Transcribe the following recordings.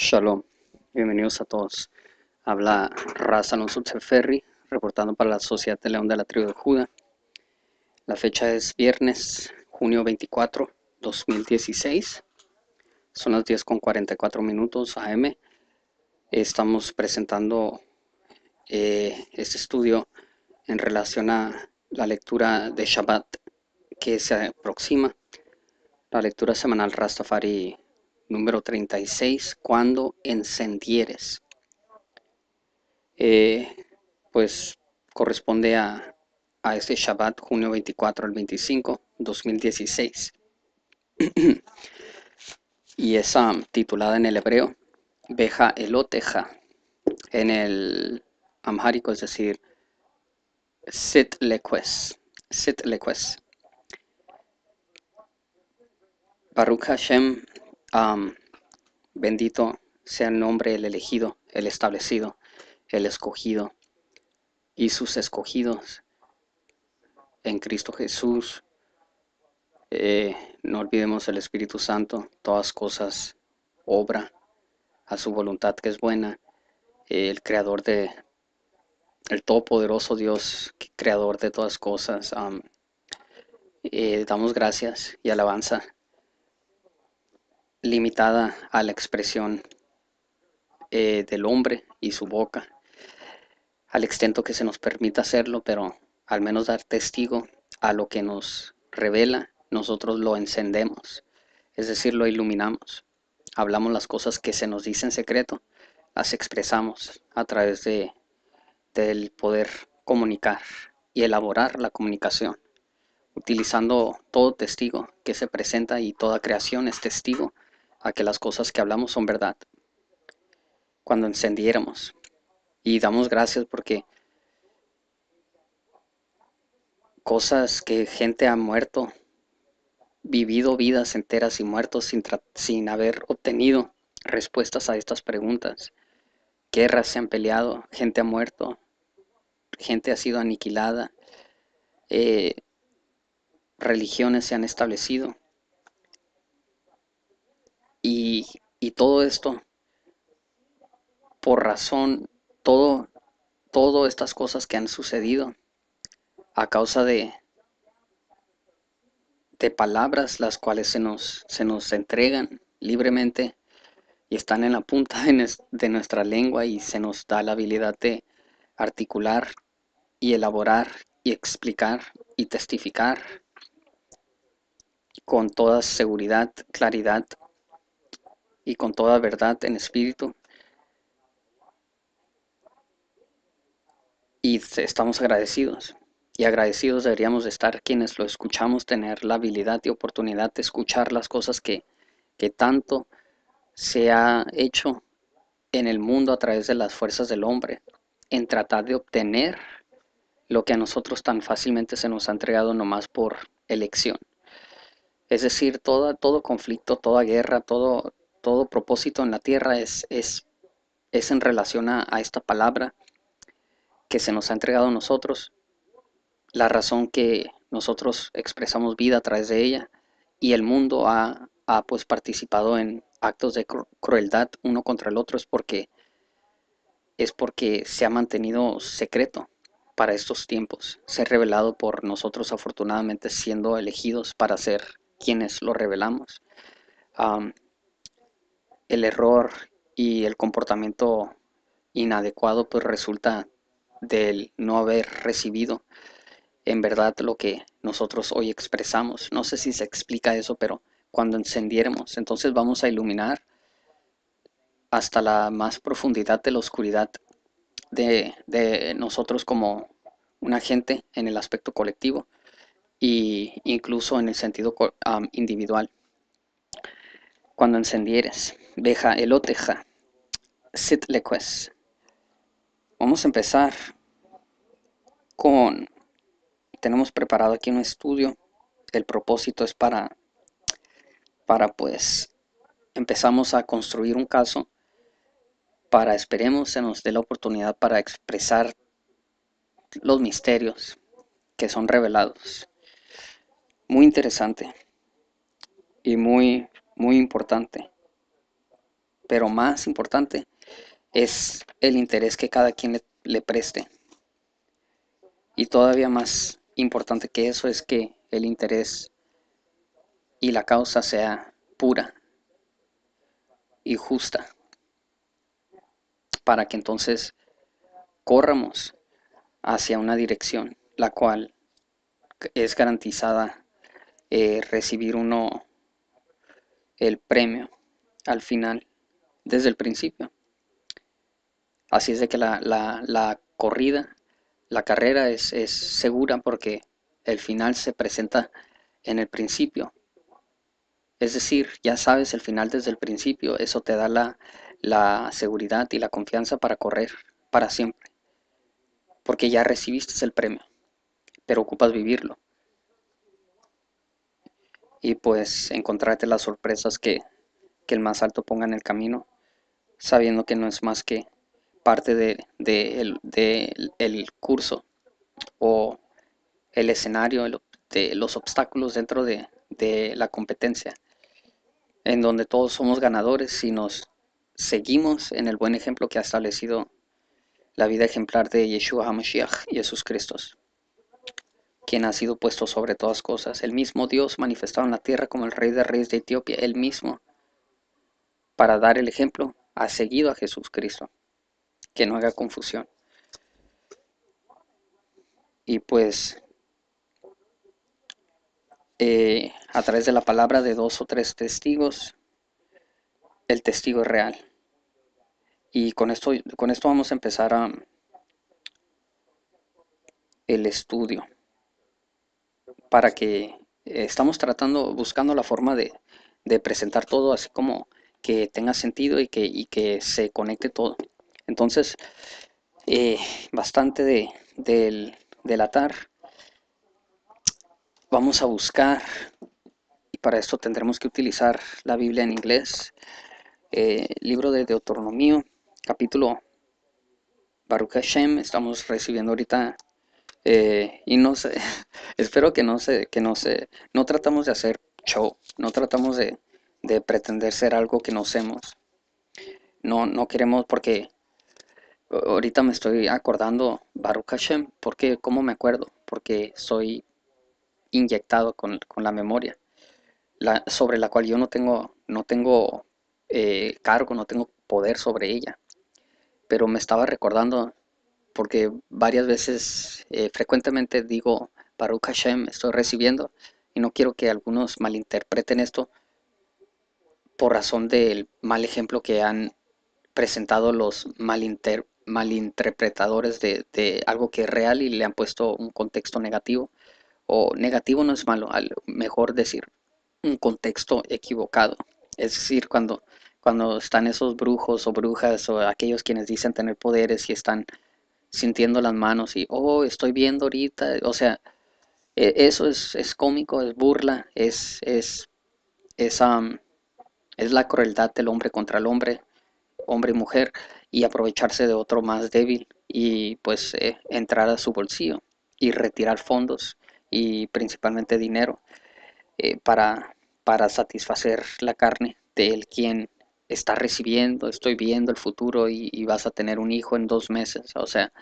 Shalom, bienvenidos a todos. Habla Raza Alonso Ferri, reportando para la Sociedad de León de la Tribu de Judá. La fecha es viernes, junio 24, 2016. Son las 10 con 44 minutos AM. Estamos presentando eh, este estudio en relación a la lectura de Shabbat que se aproxima. La lectura semanal Rastafari número 36, cuando encendieres. Eh, pues corresponde a, a este Shabbat, junio 24 al 25, 2016. y es titulada en el hebreo, Beja Eloteja, en el amhárico, es decir, Sit Leques. Sit Leques. Baruch Hashem bendito sea el nombre, el elegido, el establecido, el escogido y sus escogidos en Cristo Jesús. Eh, no olvidemos el Espíritu Santo, todas cosas obra a su voluntad que es buena, el creador de, el todopoderoso Dios, creador de todas cosas. Eh, damos gracias y alabanza limitada a la expresión eh, del hombre y su boca, al extento que se nos permita hacerlo, pero al menos dar testigo a lo que nos revela, nosotros lo encendemos, es decir, lo iluminamos. Hablamos las cosas que se nos dicen en secreto, las expresamos a través de, del poder comunicar y elaborar la comunicación, utilizando todo testigo que se presenta y toda creación es testigo a que las cosas que hablamos son verdad. Cuando encendiéramos y damos gracias porque cosas que gente ha muerto, vivido vidas enteras y muertos sin, sin haber obtenido respuestas a estas preguntas. Guerras se han peleado, gente ha muerto, gente ha sido aniquilada, eh, religiones se han establecido y, todo esto, por razón, todo, todas estas cosas que han sucedido a causa de, de palabras las cuales se nos, se nos entregan libremente y están en la punta de nuestra lengua y se nos da la habilidad de articular y elaborar y explicar y testificar con toda seguridad, claridad y con toda verdad en espíritu. Y estamos agradecidos. Y agradecidos deberíamos estar quienes lo escuchamos, tener la habilidad y oportunidad de escuchar las cosas que, que tanto se ha hecho en el mundo a través de las fuerzas del hombre, en tratar de obtener lo que a nosotros tan fácilmente se nos ha entregado nomás por elección. Es decir, todo, todo conflicto, toda guerra, todo, todo propósito en la tierra es, es, es en relación a, esta palabra que se nos ha entregado a nosotros, la razón que nosotros expresamos vida a través de ella y el mundo ha, ha pues participado en actos de crueldad uno contra el otro es porque es porque se ha mantenido secreto para estos tiempos, ser revelado por nosotros afortunadamente siendo elegidos para ser quienes lo revelamos el error y el comportamiento inadecuado pues resulta del no haber recibido en verdad lo que nosotros hoy expresamos. No sé si se explica eso, pero cuando encendiéramos, entonces vamos a iluminar hasta la más profundidad de la oscuridad de, de nosotros como una gente en el aspecto colectivo e incluso en el sentido individual. Cuando encendieres. Beja eloteja, sit leques. Vamos a empezar con, tenemos preparado aquí un estudio, el propósito es para, para pues, empezamos a construir un caso para, esperemos, se nos dé la oportunidad para expresar los misterios que son revelados. Muy interesante y muy, muy importante pero más importante es el interés que cada quien le, preste. Y todavía más importante que eso es que el interés y la causa sea pura y justa, para que entonces corramos hacia una dirección, la cual es garantizada eh, recibir uno el premio al final, desde el principio. Así es de que la, corrida, la carrera es, es, segura porque el final se presenta en el principio. Es decir, ya sabes el final desde el principio, eso te da la, la seguridad y la confianza para correr para siempre. Porque ya recibiste el premio, pero ocupas vivirlo. Y pues encontrarte las sorpresas que, que el más alto ponga en el camino, sabiendo que no es más que parte de, el, curso o el escenario de los obstáculos dentro de, de la competencia, en donde todos somos ganadores si nos seguimos en el buen ejemplo que ha establecido la vida ejemplar de Yeshua HaMashiach, Jesús Cristo, quien ha sido puesto sobre todas cosas, el mismo Dios manifestado en la tierra como el Rey de Reyes de Etiopía, el mismo, para dar el ejemplo, ha seguido a Jesús Cristo que no haga confusión. Y pues eh, a través de la palabra de dos o tres testigos, el testigo es real. Y con esto, con esto vamos a empezar a, el estudio para que estamos tratando, buscando la forma de, de presentar todo así como que tenga sentido y que, y que se conecte todo. Entonces, eh, bastante de, del, atar. Vamos a buscar, y para esto tendremos que utilizar la Biblia en inglés, eh, libro de Deuteronomio, capítulo Baruch Hashem, estamos recibiendo ahorita eh, y no sé, espero que no se, que no se, no tratamos de hacer show, no tratamos de, de pretender ser algo que no somos. No, no queremos porque Ahorita me estoy acordando Baruch Hashem, porque ¿cómo me acuerdo? Porque soy inyectado con, la memoria, la, sobre la cual yo no tengo, no tengo eh, cargo, no tengo poder sobre ella. Pero me estaba recordando, porque varias veces, eh, frecuentemente digo Baruch Hashem, estoy recibiendo, y no quiero que algunos malinterpreten esto por razón del mal ejemplo que han presentado los malinter malinterpretadores de, de, algo que es real y le han puesto un contexto negativo. O negativo no es malo, al mejor decir un contexto equivocado. Es decir, cuando, cuando están esos brujos o brujas o aquellos quienes dicen tener poderes y están sintiendo las manos y, oh, estoy viendo ahorita, o sea, e, eso es, es, cómico, es burla, es, es, es, es la crueldad del hombre contra el hombre, hombre y mujer y aprovecharse de otro más débil y pues eh, entrar a su bolsillo y retirar fondos y principalmente dinero eh, para, para satisfacer la carne del quien está recibiendo, estoy viendo el futuro y, vas a tener un hijo en dos meses. O sea,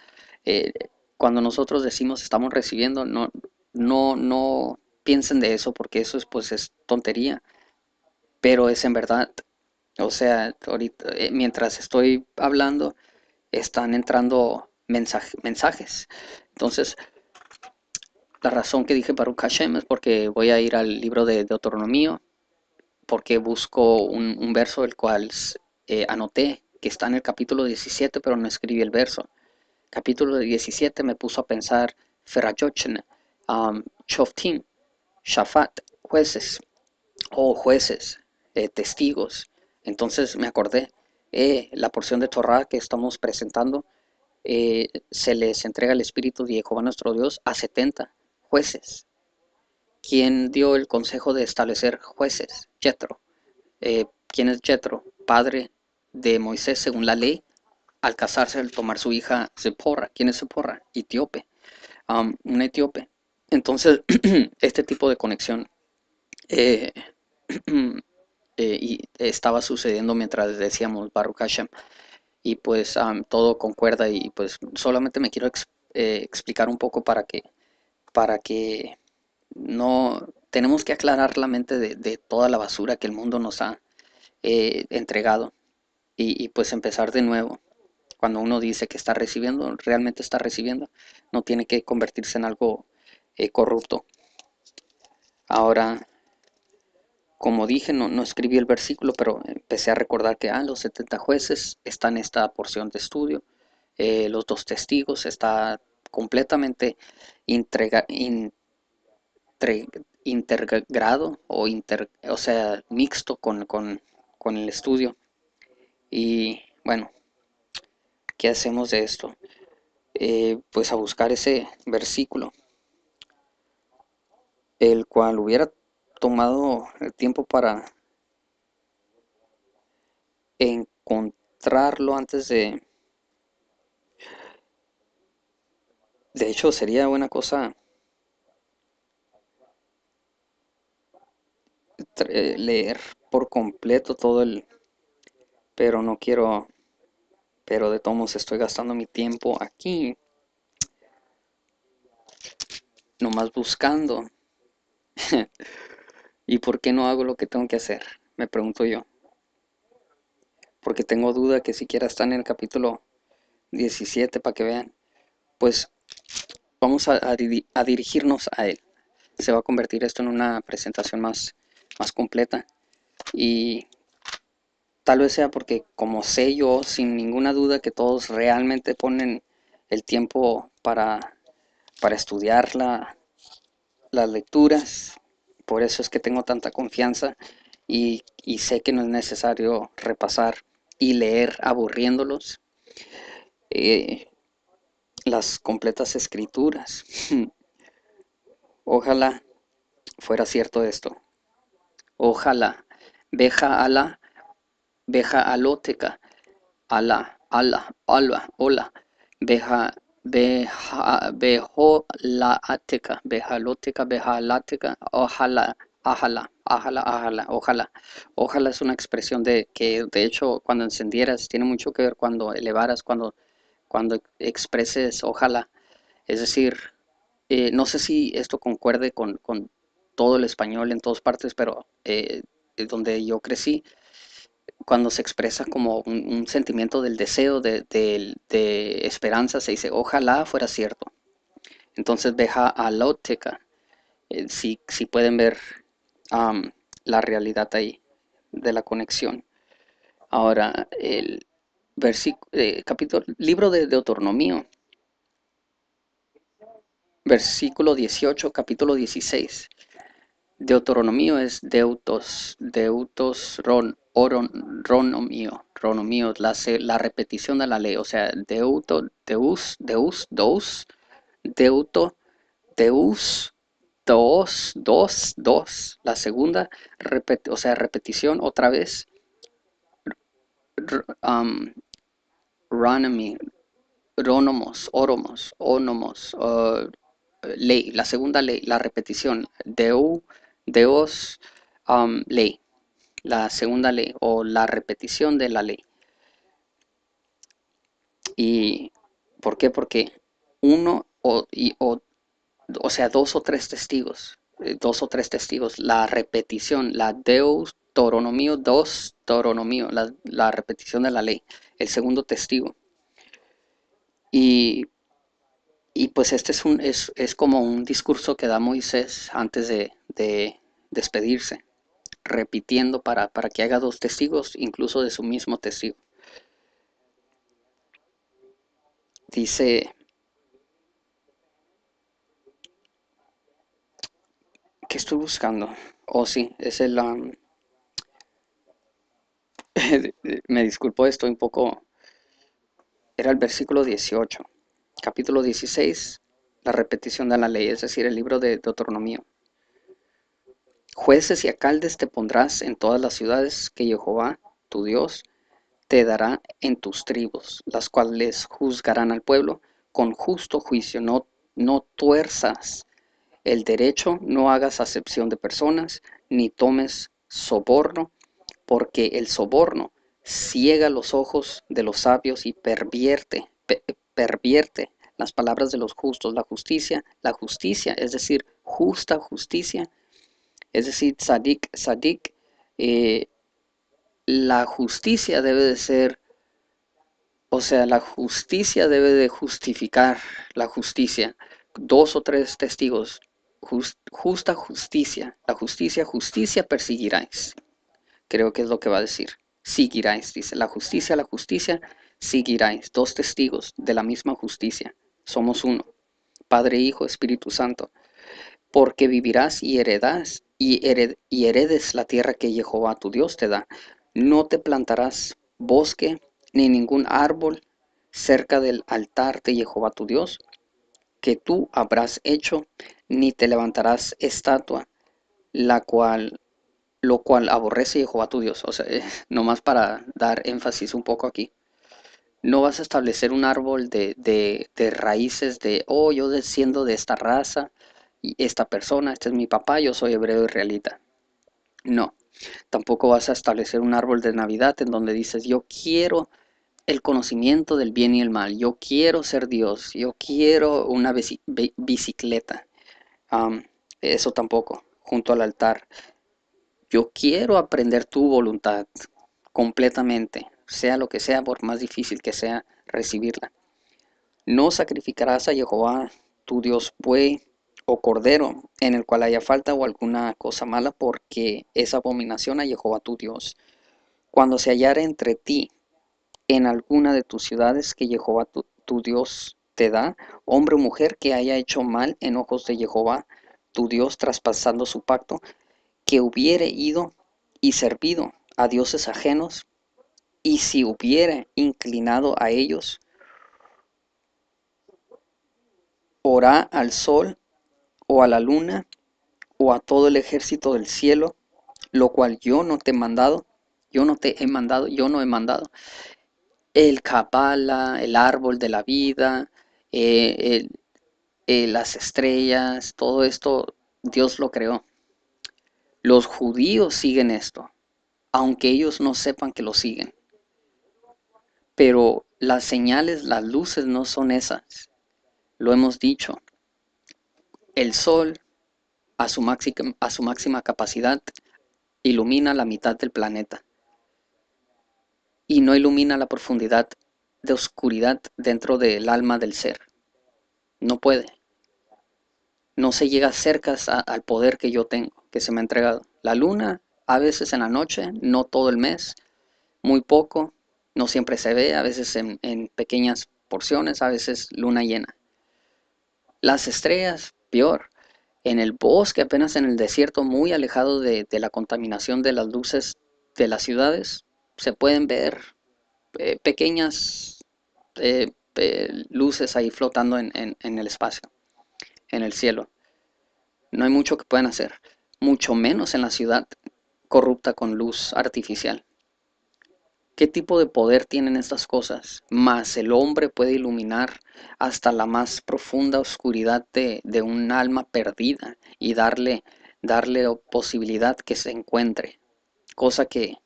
eh, cuando nosotros decimos estamos recibiendo, no, no, no piensen de eso porque eso es pues es tontería, pero es en verdad o sea, ahorita, eh, mientras estoy hablando, están entrando mensajes. Entonces, la razón que dije Baruch Hashem es porque voy a ir al libro de Deuteronomio, porque busco un, verso el cual eh, anoté que está en el capítulo 17, pero no escribí el verso. Capítulo 17 me puso a pensar Ferajochen, um, Shoftim, Shafat, jueces, o jueces, eh, testigos. Entonces me acordé, eh, la porción de Torah que estamos presentando, eh, se les entrega el Espíritu de Jehová nuestro Dios a 70 jueces. ¿Quién dio el consejo de establecer jueces? Jetro. Eh, ¿Quién es Jetro? Padre de Moisés según la ley, al casarse, al tomar su hija Zeporra. ¿Quién es Zeporra? Etíope. un etíope. Entonces, este tipo de conexión eh, y estaba sucediendo mientras decíamos Baruch Hashem. Y pues todo concuerda y pues solamente me quiero eh, explicar un poco para que, para que no tenemos que aclarar la mente de, toda la basura que el mundo nos ha eh, entregado y, pues empezar de nuevo. Cuando uno dice que está recibiendo, realmente está recibiendo, no tiene que convertirse en algo corrupto. Ahora, como dije, no, no, escribí el versículo, pero empecé a recordar que ah, los 70 jueces están en esta porción de estudio. Eh, los dos testigos está completamente integrado o, inter, o sea, mixto con, con el estudio. Y bueno, ¿qué hacemos de esto? Eh, pues a buscar ese versículo, el cual hubiera tomado el tiempo para encontrarlo antes de... De hecho, sería buena cosa leer por completo todo el... Pero no quiero... Pero de todos modos estoy gastando mi tiempo aquí. Nomás buscando. ¿Y por qué no hago lo que tengo que hacer? Me pregunto yo. Porque tengo duda que siquiera están en el capítulo 17 para que vean. Pues vamos a, dirigirnos a él. Se va a convertir esto en una presentación más, más completa. Y tal vez sea porque como sé yo sin ninguna duda que todos realmente ponen el tiempo para, para estudiar las lecturas por eso es que tengo tanta confianza y, sé que no es necesario repasar y leer aburriéndolos eh, las completas escrituras. Ojalá fuera cierto esto. Ojalá. Beja ala, beja alóteca, ala, ala, ala, hola, beja Bejolática, beja bejalática, ojalá, ojalá, ojalá, ojalá, ojalá. Ojalá es una expresión de que de hecho cuando encendieras tiene mucho que ver cuando elevaras, cuando, cuando expreses ojalá. Es decir, eh, no sé si esto concuerde con, todo el español en todas partes, pero eh, donde yo crecí, cuando se expresa como un, sentimiento del deseo, de, esperanza, se dice, ojalá fuera cierto. Entonces, veja alótica, eh, si, si, pueden ver la realidad ahí de la conexión. Ahora, el eh, capítulo, libro de Deuteronomio, versículo 18, capítulo 16. Deuteronomio es deutos, deutos ron, oronomio, ronomio, la, la repetición de la ley, o sea, deuto, deus, deus, dos, deuto, deus, dos, dos, dos, la segunda, o sea, repetición otra vez, um, ronomi, ronomos, oromos, onomos, uh, ley, la segunda ley, la repetición, deu, deos, um, ley la segunda ley o la repetición de la ley. ¿Y por qué? Porque uno o, o, sea, dos o tres testigos, eh, dos o tres testigos, la repetición, la deus toronomio, dos toronomio, la, la repetición de la ley, el segundo testigo. Y, y pues este es, un, es, es, como un discurso que da Moisés antes de, de despedirse repitiendo para, para que haga dos testigos, incluso de su mismo testigo. Dice, ¿qué estoy buscando? Oh, sí, es el... Um, me disculpo, estoy un poco... Era el versículo 18, capítulo 16, la repetición de la ley, es decir, el libro de Deuteronomio. Jueces y alcaldes te pondrás en todas las ciudades que Jehová, tu Dios, te dará en tus tribus, las cuales juzgarán al pueblo con justo juicio. No, no tuerzas el derecho, no hagas acepción de personas, ni tomes soborno, porque el soborno ciega los ojos de los sabios y pervierte, pervierte las palabras de los justos. La justicia, la justicia, es decir, justa justicia, es decir, sadik, sadik, eh, la justicia debe de ser, o sea, la justicia debe de justificar la justicia. Dos o tres testigos, justa justicia, la justicia, justicia perseguiráis. Creo que es lo que va a decir. Seguiráis, dice, la justicia, la justicia, seguiráis. Dos testigos de la misma justicia. Somos uno. Padre, Hijo, Espíritu Santo. Porque vivirás y heredas y, heredes la tierra que Jehová tu Dios te da no te plantarás bosque ni ningún árbol cerca del altar de Jehová tu Dios, que tú habrás hecho, ni te levantarás estatua, la cual, lo cual aborrece Jehová tu Dios. O sea, nomás para dar énfasis un poco aquí. No vas a establecer un árbol de, de, raíces de, oh, yo desciendo de esta raza, y esta persona, este es mi papá, yo soy hebreo israelita. No, Tampoco vas a establecer un árbol de Navidad en donde dices, yo quiero el conocimiento del bien y el mal, yo quiero ser Dios, yo quiero una bicicleta. eso tampoco, junto al altar. Yo quiero aprender tu voluntad completamente, sea lo que sea, por más difícil que sea recibirla. No sacrificarás a Jehová tu Dios buey o cordero en el cual haya falta o alguna cosa mala, porque es abominación a Jehová tu Dios. Cuando se hallare entre ti en alguna de tus ciudades que Jehová tu, tu Dios te da, hombre o mujer que haya hecho mal en ojos de Jehová tu Dios traspasando su pacto, que hubiere ido y servido a dioses ajenos, y si hubiere inclinado a ellos, orá al sol o a la luna, o a todo el ejército del cielo, lo cual yo no te he mandado, yo no te he mandado, yo no he mandado. El cabala, el árbol de la vida, eh, eh, las estrellas, todo esto Dios lo creó. Los judíos siguen esto, aunque ellos no sepan que lo siguen. Pero las señales, las luces no son esas. Lo hemos dicho el sol a su, máxima, capacidad ilumina la mitad del planeta y no ilumina la profundidad de oscuridad dentro del alma del ser. No puede. No se llega cerca al poder que yo tengo, que se me ha entregado. La luna, a veces en la noche, no todo el mes, muy poco, no siempre se ve, a veces en, pequeñas porciones, a veces luna llena. Las estrellas, peor. En el bosque, apenas en el desierto, muy alejado de, la contaminación de las luces de las ciudades, se pueden ver eh, pequeñas eh, luces ahí flotando en el espacio, en el cielo. No hay mucho que puedan hacer, mucho menos en la ciudad corrupta con luz artificial. ¿Qué tipo de poder tienen estas cosas? Más el hombre puede iluminar hasta la más profunda oscuridad de, un alma perdida y darle, darle posibilidad que se encuentre, cosa que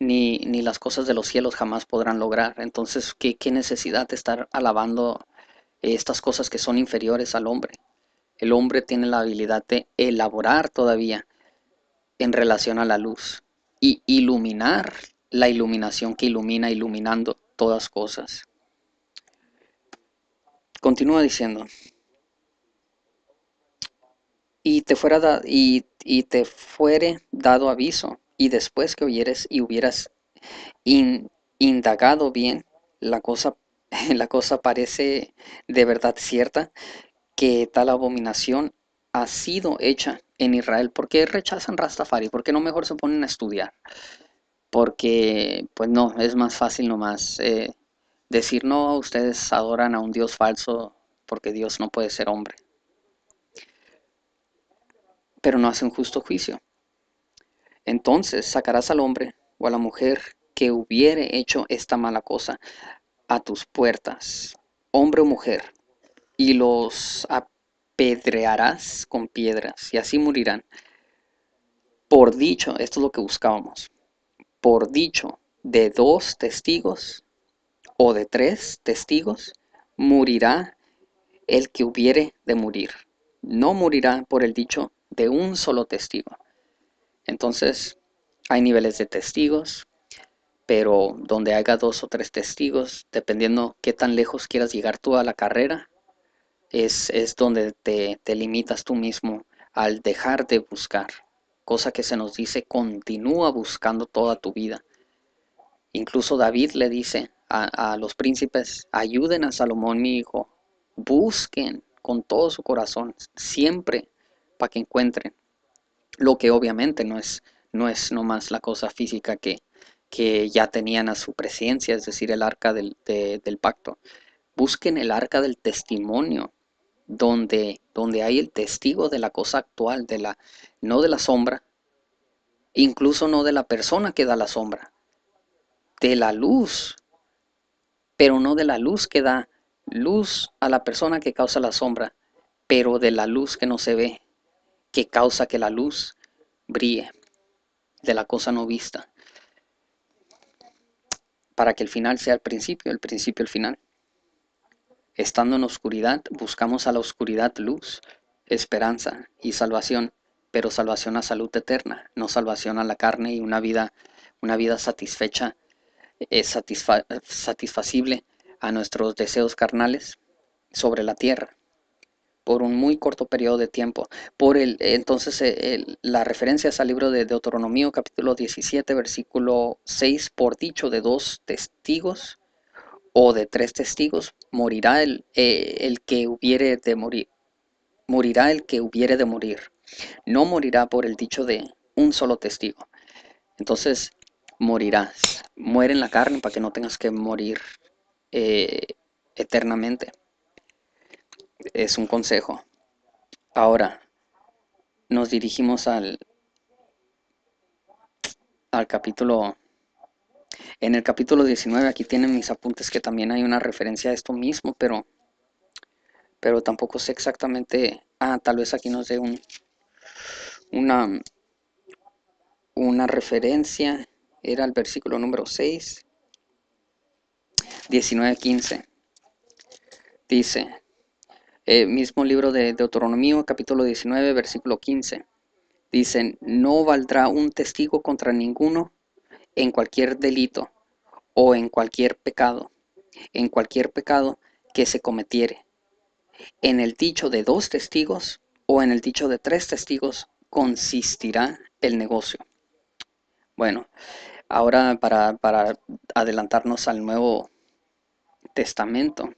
ni, ni, las cosas de los cielos jamás podrán lograr. Entonces, ¿qué, ¿qué necesidad de estar alabando estas cosas que son inferiores al hombre? El hombre tiene la habilidad de elaborar todavía en relación a la luz y iluminar la iluminación que ilumina iluminando todas cosas. Continúa diciendo, y te, fuera y, te fuere dado aviso, y después que oyeres y hubieras indagado bien, la cosa, la cosa parece de verdad cierta, que tal abominación ha sido hecha en Israel. ¿Por qué rechazan Rastafari? ¿Por qué no mejor se ponen a estudiar? Porque pues no, es más fácil nomás eh, decir no, ustedes adoran a un Dios falso porque Dios no puede ser hombre. Pero no hacen justo juicio. Entonces sacarás al hombre o a la mujer que hubiere hecho esta mala cosa a tus puertas, hombre o mujer, y los apedrearás con piedras, y así morirán. Por dicho, esto es lo que buscábamos por dicho de dos testigos o de tres testigos, morirá el que hubiere de morir. No morirá por el dicho de un solo testigo. Entonces, hay niveles de testigos, pero donde haya dos o tres testigos, dependiendo qué tan lejos quieras llegar tú a la carrera, es, es donde te, te limitas tú mismo al dejar de buscar. Cosa que se nos dice, continúa buscando toda tu vida. Incluso David le dice a, los príncipes, ayuden a Salomón mi hijo, busquen con todo su corazón, siempre para que encuentren. Lo que obviamente no es, no es nomás la cosa física que, que ya tenían a su presencia, es decir, el arca del, del pacto. Busquen el arca del testimonio, donde, donde hay el testigo de la cosa actual, de la, no de la sombra, incluso no de la persona que da la sombra, de la luz, pero no de la luz que da luz a la persona que causa la sombra, pero de la luz que no se ve, que causa que la luz brille, de la cosa no vista, para que el final sea el principio, el principio el final. Estando en oscuridad, buscamos a la oscuridad luz, esperanza y salvación, pero salvación a salud eterna, no salvación a la carne y una vida, una vida satisfecha, eh, satisfacible a nuestros deseos carnales sobre la tierra por un muy corto periodo de tiempo. Por el, entonces, eh, la referencia es al libro de Deuteronomio, capítulo 17, versículo 6, por dicho de dos testigos o de tres testigos, morirá el, eh, el que hubiere de morir. Morirá el que hubiere de morir. No morirá por el dicho de un solo testigo. Entonces, morirás. Muere en la carne para que no tengas que morir eh, eternamente. Es un consejo. Ahora, nos dirigimos al, al capítulo en el capítulo 19, aquí tienen mis apuntes que también hay una referencia a esto mismo, pero, pero tampoco sé exactamente. Ah, tal vez aquí nos dé un, una, una referencia. Era el versículo número 6, 19-15. Dice, el mismo libro de Deuteronomio, capítulo 19, versículo 15. Dicen, no valdrá un testigo contra ninguno en cualquier delito o en cualquier pecado, en cualquier pecado que se cometiere. En el dicho de dos testigos o en el dicho de tres testigos consistirá el negocio. Bueno, ahora para, para adelantarnos al Nuevo Testamento,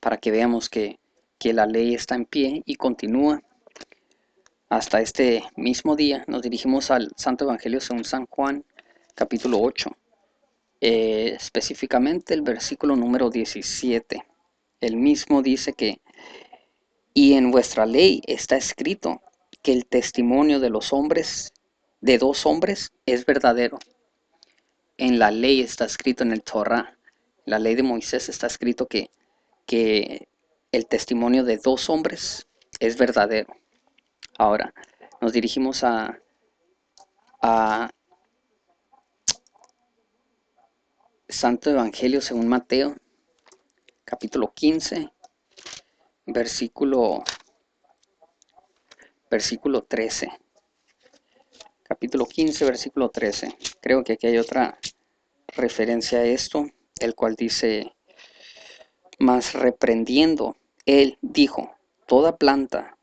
para que veamos que, que la ley está en pie y continúa hasta este mismo día, nos dirigimos al Santo Evangelio según San Juan, capítulo 8, eh, específicamente el versículo número 17. El mismo dice que, y en vuestra ley está escrito que el testimonio de los hombres, de dos hombres, es verdadero. En la ley está escrito en el Torah, la ley de Moisés está escrito que, que el testimonio de dos hombres es verdadero. Ahora, nos dirigimos a, a Santo Evangelio según Mateo, capítulo 15, versículo, versículo 13. Capítulo 15, versículo 13. Creo que aquí hay otra referencia a esto, el cual dice, más reprendiendo, él dijo, toda planta,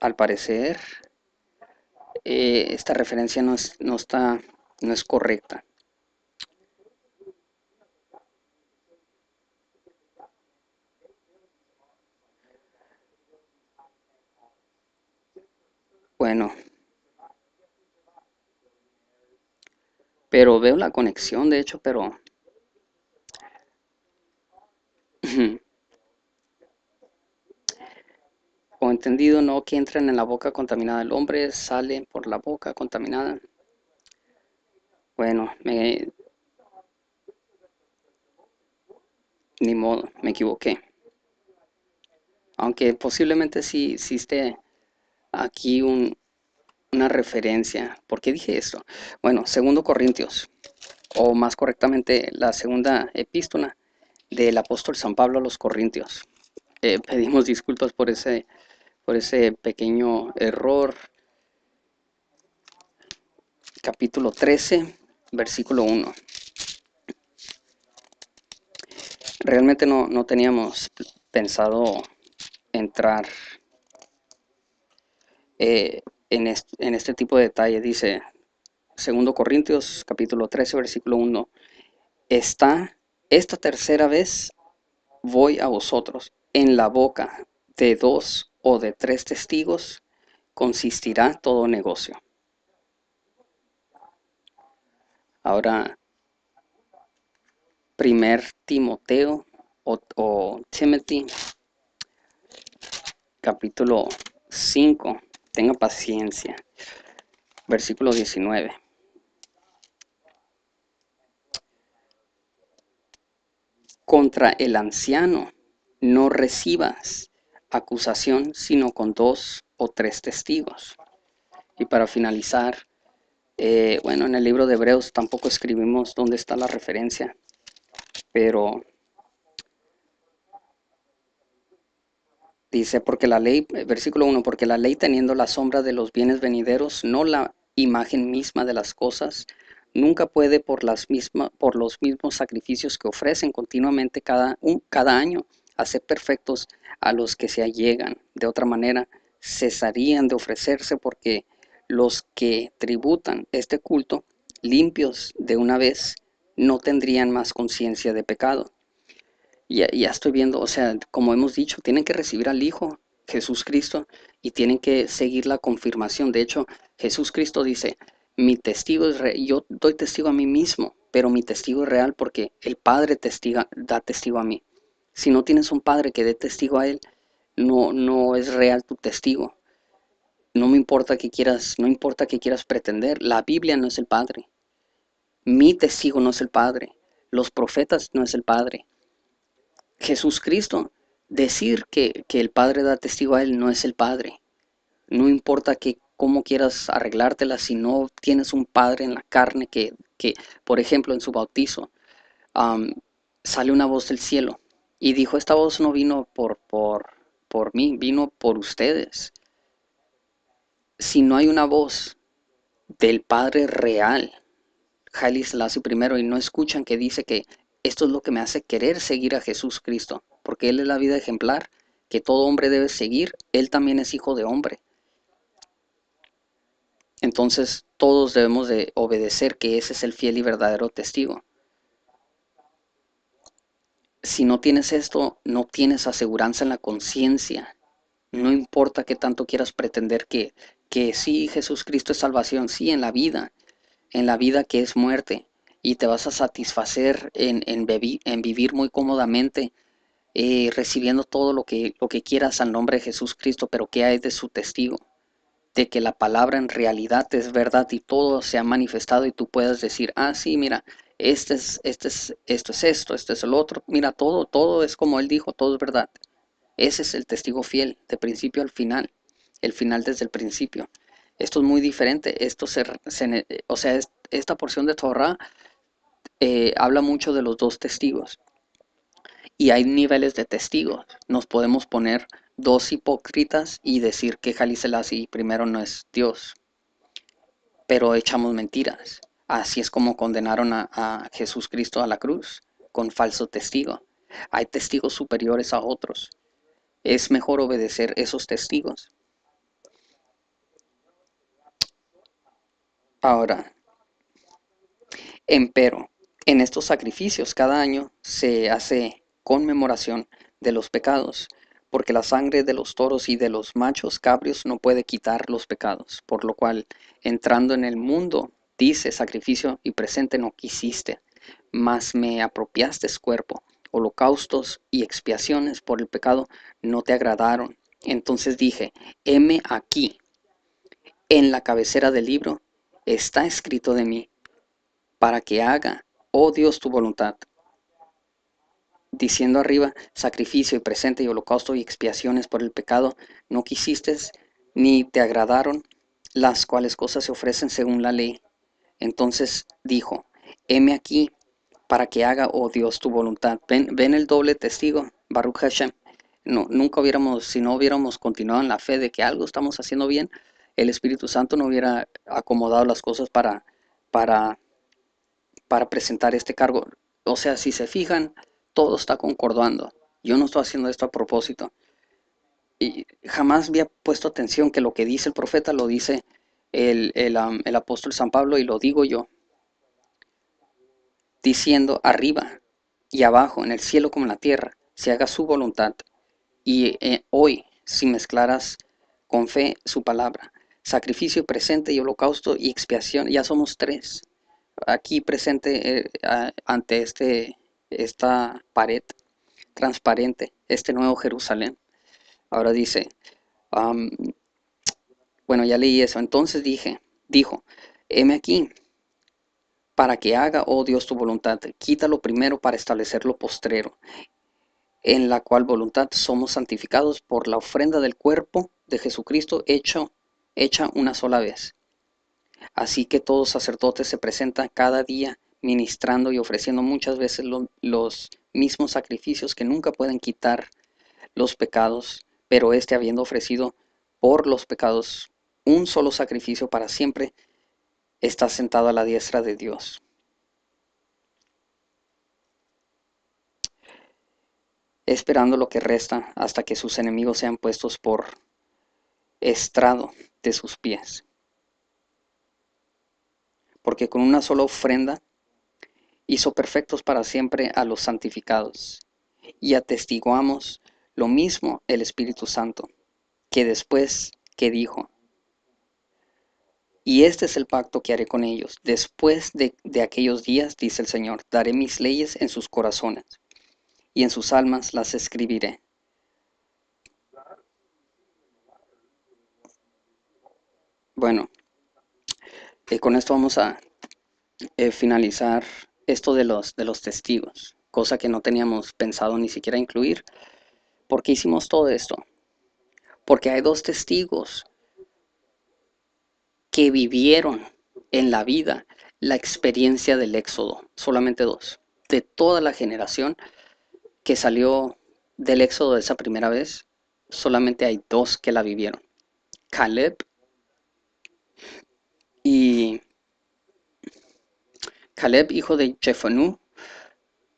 al parecer, eh, esta referencia no, es, no, está, no es correcta. Bueno. Pero veo la conexión, de hecho, pero... O entendido, no que entren en la boca contaminada del hombre, salen por la boca contaminada. Bueno, me... Ni modo, me equivoqué. Aunque posiblemente sí existe aquí un, una referencia. ¿Por qué dije esto? Bueno, segundo Corintios, o más correctamente la segunda epístola del apóstol San Pablo a los Corintios. Eh, pedimos disculpas por ese, por ese pequeño error. Capítulo 13, versículo 1. Realmente no, no teníamos pensado entrar eh, en, este, tipo de detalle. Dice, segundo Corintios capítulo 13, versículo 1, está esta tercera vez voy a vosotros en la boca de dos o de tres testigos consistirá todo negocio. Ahora, primer Timoteo o, Timothy, capítulo 5, tenga paciencia. Versículo 19. Contra el anciano no recibas acusación sino con dos o tres testigos. Y para finalizar, eh, bueno, en el libro de Hebreos tampoco escribimos dónde está la referencia, pero Dice, porque la ley, versículo 1, porque la ley teniendo la sombra de los bienes venideros, no la imagen misma de las cosas, nunca puede por, las misma, por los mismos sacrificios que ofrecen continuamente cada, un, cada año hacer perfectos a los que se allegan. De otra manera, cesarían de ofrecerse porque los que tributan este culto, limpios de una vez, no tendrían más conciencia de pecado ya, ya estoy viendo, o sea, como hemos dicho, tienen que recibir al Hijo, Jesús Cristo, y tienen que seguir la confirmación. De hecho, Jesús Cristo dice, mi testigo es real, yo doy testigo a mí mismo, pero mi testigo es real porque el Padre testiga, da testigo a mí. Si no tienes un Padre que dé testigo a Él, no, no es real tu testigo. No me importa que quieras, no importa que quieras pretender, la Biblia no es el Padre. Mi testigo no es el Padre. Los profetas no es el Padre. Jesús Cristo, decir que, el Padre da testigo a Él no es el Padre. No importa que cómo quieras arreglártela, si no tienes un Padre en la carne que, que por ejemplo, en su bautizo, sale una voz del cielo y dijo, esta voz no vino por, por, por mí, vino por ustedes. Si no hay una voz del Padre real, Haile Selassie primero, y no escuchan que dice que esto es lo que me hace querer seguir a Jesús Cristo, porque Él es la vida ejemplar que todo hombre debe seguir. Él también es hijo de hombre. Entonces todos debemos de obedecer que ese es el fiel y verdadero testigo. Si no tienes esto, no tienes aseguranza en la conciencia. No importa qué tanto quieras pretender que, que sí, Jesús Cristo es salvación, sí, en la vida, en la vida que es muerte, y te vas a satisfacer en, en, vivir muy cómodamente, eh, recibiendo todo lo que, lo que quieras al nombre de Jesús Cristo, pero ¿qué hay de su testigo? De que la palabra en realidad es verdad y todo se ha manifestado y tú puedas decir, ah, sí, mira, este es, este es, esto es esto, este es el otro, mira, todo, todo es como él dijo, todo es verdad. Ese es el testigo fiel, de principio al final, el final desde el principio. Esto es muy diferente, esto se, o sea, esta porción de Torah eh, habla mucho de los dos testigos. Y hay niveles de testigos. Nos podemos poner dos hipócritas y decir que Jaliselasi primero no es Dios. Pero echamos mentiras. Así es como condenaron a, Jesús Cristo a la cruz, con falso testigo. Hay testigos superiores a otros. Es mejor obedecer esos testigos. Ahora, empero, en estos sacrificios cada año se hace conmemoración de los pecados, porque la sangre de los toros y de los machos cabrios no puede quitar los pecados, por lo cual, entrando en el mundo, dice sacrificio y presente no quisiste, mas me apropiaste cuerpo, holocaustos y expiaciones por el pecado no te agradaron. Entonces dije, heme aquí, en la cabecera del libro está escrito de mí, para que haga oh Dios, tu voluntad. Diciendo arriba, sacrificio y presente y holocausto y expiaciones por el pecado, no quisiste ni te agradaron. las cuales cosas se ofrecen según la ley. Entonces dijo, heme aquí para que haga, oh Dios, tu voluntad. Ven, ven el doble testigo, Baruch Hashem. No, nunca hubiéramos, si no hubiéramos continuado en la fe de que algo estamos haciendo bien, el Espíritu Santo no hubiera acomodado las cosas para, para, para presentar este cargo. O sea, si se fijan, todo está concordando. Yo no estoy haciendo esto a propósito. Y jamás había puesto atención que lo que dice el profeta lo dice el, el apóstol San Pablo y lo digo yo diciendo arriba y abajo, en el cielo como en la tierra, se haga su voluntad. Y eh, hoy, si mezclaras con fe su palabra, sacrificio presente y holocausto y expiación, ya somos tres. Aquí presente eh, ante este, esta pared transparente, este nuevo Jerusalén. Ahora dice, bueno, ya leí eso. Entonces dije, dijo, heme aquí, para que haga, oh Dios, tu voluntad. Quítalo primero para establecer lo postrero, en la cual voluntad somos santificados por la ofrenda del cuerpo de Jesucristo hecha una sola vez. Así que todo sacerdote se presenta cada día ministrando y ofreciendo muchas veces los mismos sacrificios que nunca pueden quitar los pecados, pero este habiendo ofrecido por los pecados un solo sacrificio para siempre, está sentado a la diestra de Dios. Esperando lo que resta hasta que sus enemigos sean puestos por estrado de sus pies. Porque con una sola ofrenda hizo perfectos para siempre a los santificados. Y atestiguamos lo mismo el Espíritu Santo, que después que dijo, y este es el pacto que haré con ellos. Después de, aquellos días, dice el Señor, daré mis leyes en sus corazones y en sus almas las escribiré. Bueno, eh, con esto vamos a eh, finalizar esto de los, de los testigos, cosa que no teníamos pensado ni siquiera incluir. ¿Por qué hicimos todo esto? Porque hay dos testigos que vivieron en la vida la experiencia del éxodo, solamente dos. De toda la generación que salió del éxodo esa primera vez, solamente hay dos que la vivieron. Caleb y Caleb, hijo de Jephunneh,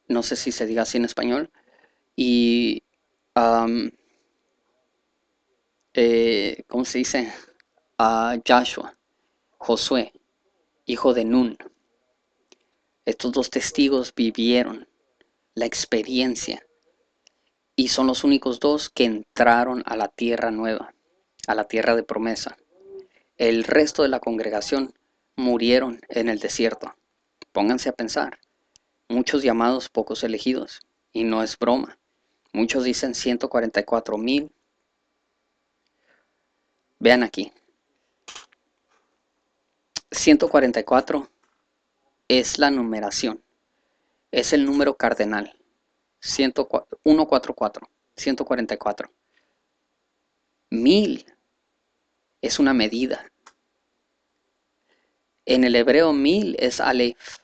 no sé si se diga así en español, y eh, ¿cómo se dice? a Joshua. Josué, hijo de Nun. Estos dos testigos vivieron la experiencia y son los únicos dos que entraron a la tierra nueva, a la tierra de promesa. El resto de la congregación murieron en el desierto. Pónganse a pensar. Muchos llamados, pocos elegidos. Y no es broma. Muchos dicen 144 mil. Vean aquí. 144 es la numeración, es el número cardenal. 144, 144. Mil es una medida. En el hebreo mil es Aleph.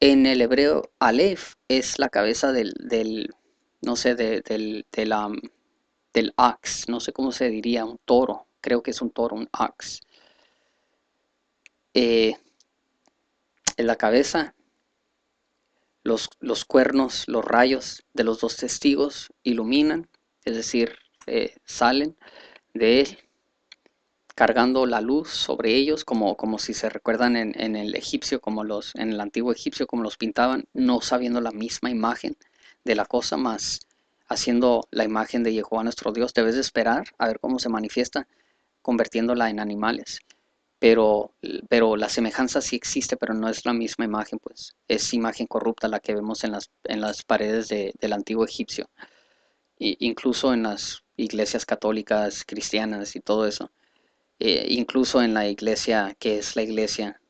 En el hebreo Aleph es la cabeza del, del no sé, del, del, del ax, no sé cómo se diría, un toro. Creo que es un toro, un ax. Eh, en la cabeza, los, cuernos, los rayos de los dos testigos iluminan, es decir, eh, salen de él cargando la luz sobre ellos, como, como si se recuerdan en, en, el egipcio, como los, en el antiguo egipcio, como los pintaban, no sabiendo la misma imagen de la cosa, más haciendo la imagen de Jehová nuestro Dios. Debes de esperar a ver cómo se manifiesta, convirtiéndola en animales pero, pero la semejanza sí existe, pero no es la misma imagen, pues. Es imagen corrupta la que vemos en las, en las paredes del antiguo egipcio, incluso en las iglesias católicas, cristianas y todo eso, e incluso en la iglesia que es la iglesia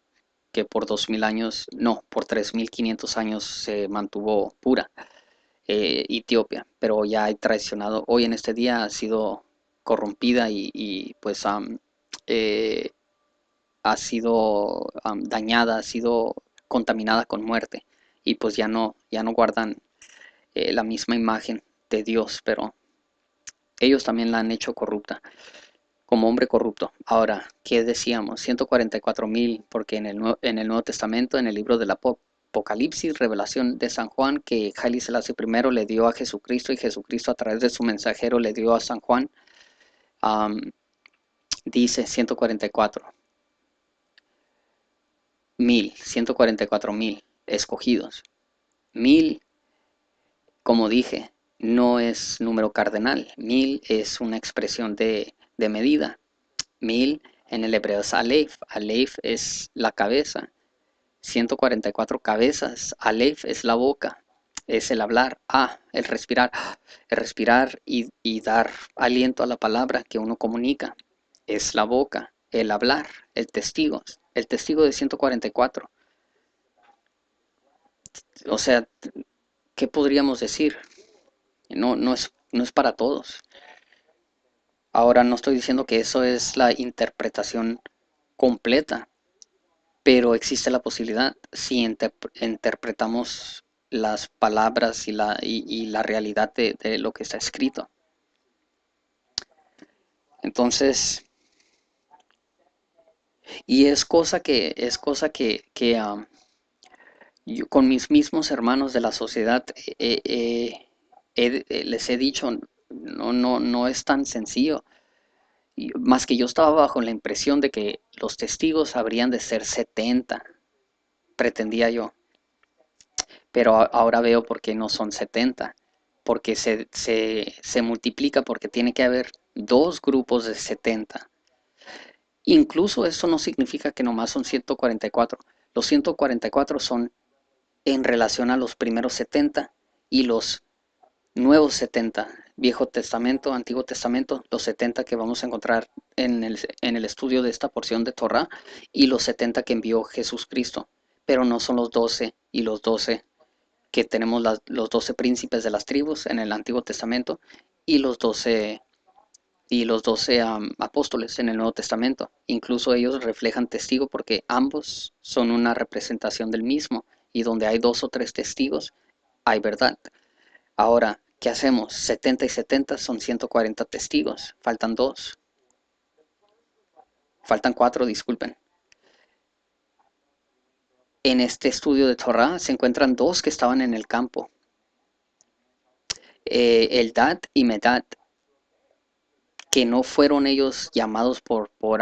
que por dos mil años, no, por tres mil quinientos años se mantuvo pura, eh, Etiopía, pero ya ha traicionado, hoy en este día ha sido corrompida y, pues eh, ha sido dañada, ha sido contaminada con muerte y pues ya no, ya no guardan eh, la misma imagen de Dios, pero ellos también la han hecho corrupta, como hombre corrupto. Ahora, ¿qué decíamos? 144 mil, porque en el, en el Nuevo Testamento, en el libro de la Apocalipsis, revelación de San Juan, que Haile Selassie primero le dio a Jesucristo y Jesucristo a través de su mensajero le dio a San Juan, dice 144 mil, 144 mil escogidos. Mil, como dije, no es número cardenal. Mil es una expresión de, medida. Mil en el hebreo es Aleph. Aleph es la cabeza. 144 cabezas. Aleph es la boca. Es el hablar. Ah, el respirar. El respirar y, y dar aliento a la palabra que uno comunica. Es la boca. El hablar. El testigo. El testigo de 144. O sea, ¿qué podríamos decir? No, no, es, no es para todos. Ahora no estoy diciendo que eso es la interpretación completa, pero existe la posibilidad si interpretamos las palabras y la, y, la realidad de, lo que está escrito. Entonces, y es cosa que, es cosa que, que yo con mis mismos hermanos de la sociedad eh, eh, eh, les he dicho, no, no, no es tan sencillo. más que yo estaba bajo la impresión de que los testigos habrían de ser 70, pretendía yo. Pero ahora veo por qué no son 70, porque se, se, se multiplica porque tiene que haber dos grupos de 70. Incluso eso no significa que nomás son 144. Los 144 son en relación a los primeros 70 y los nuevos 70, Viejo Testamento, Antiguo Testamento, los 70 que vamos a encontrar en el, estudio de esta porción de Torah y los 70 que envió Jesús Cristo, pero no son los 12 y los 12 que tenemos los 12 príncipes de las tribus en el Antiguo Testamento y los 12 y los 12 apóstoles en el Nuevo Testamento. Incluso ellos reflejan testigo porque ambos son una representación del mismo y donde hay dos o tres testigos, hay verdad. Ahora, ¿qué hacemos? 70 y 70 son 140 testigos, faltan dos. Faltan cuatro, disculpen. En este estudio de Torah se encuentran dos que estaban en el campo. Eh, el Dad y Medad, que no fueron ellos llamados por, por,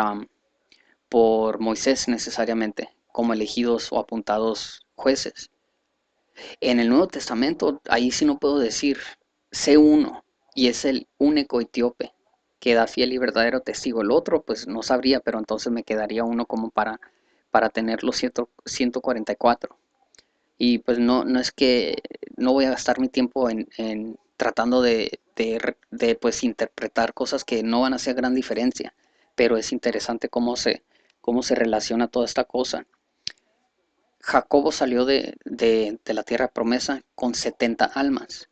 por Moisés necesariamente como elegidos o apuntados jueces. En el Nuevo Testamento, ahí sí no puedo decir, sé uno, y es el único etíope que da fiel y verdadero testigo. El otro, pues no sabría, pero entonces me quedaría uno como para, para tener los 144. Y pues no, no es que no voy a gastar mi tiempo en, tratando de, de, pues interpretar cosas que no van a hacer gran diferencia, pero es interesante cómo se, cómo se relaciona toda esta cosa. Jacobo salió de, la tierra promesa con 70 almas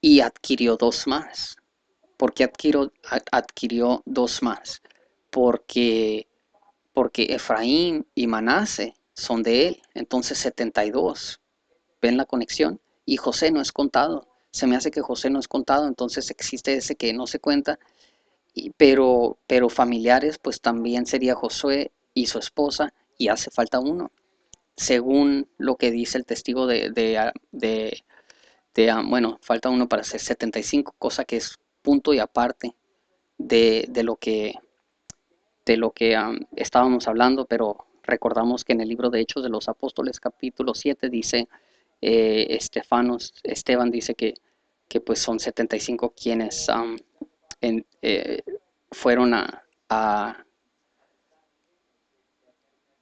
y adquirió dos más. ¿Por qué adquirió, adquirió dos más? Porque, porque Efraín y Manase son de él, entonces 72. ¿Ven la conexión? Y José no es contado. Se me hace que José no es contado, entonces existe ese que no se cuenta. pero, pero familiares, pues también sería Josué y su esposa y hace falta uno. Según lo que dice el testigo de, de, ah, ah, bueno, falta uno para ser 75, cosa que es punto y aparte de, lo que, de lo que ah, estábamos hablando, pero recordamos que en el libro de Hechos de los Apóstoles capítulo 7 dice, eh, Estefanos, Esteban dice que, que pues son 75 quienes eh, fueron a,